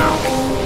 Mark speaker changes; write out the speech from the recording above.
Speaker 1: Oh, no!